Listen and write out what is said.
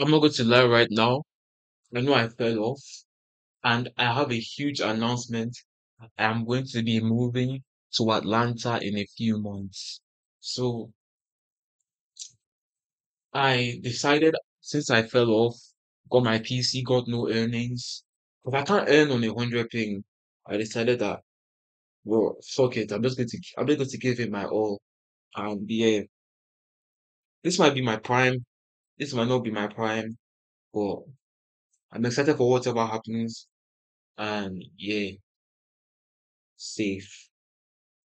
I'm not going to lie right now. I know I fell off, and I have a huge announcement. I am going to be moving to Atlanta in a few months. So I decided since I fell off, got my PC, got no earnings, because I can't earn on a hundred ping. I decided that, well, fuck it. I'm just going to, I'm just going to give it my all. And yeah, this might be my prime. This might not be my prime, but I'm excited for whatever happens. And yeah, safe.